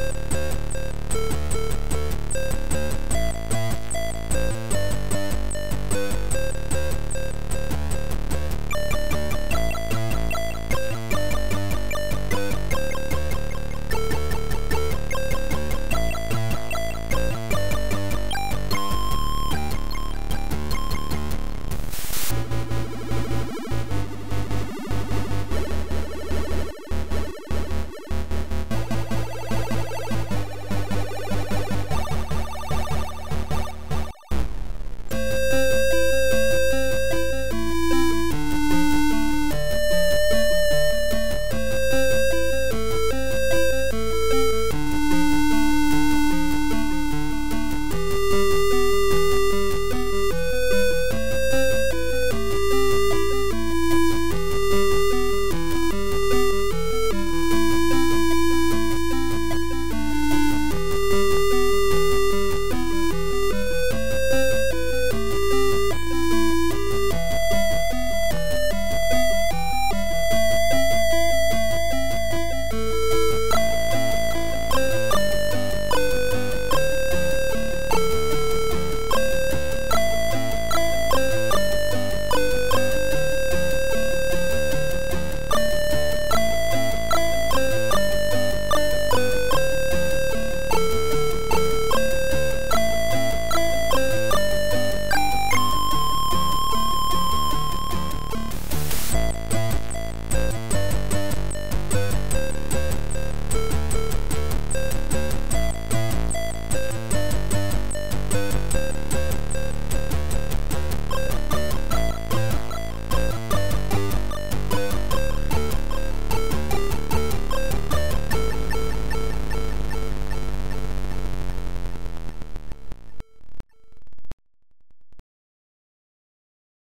you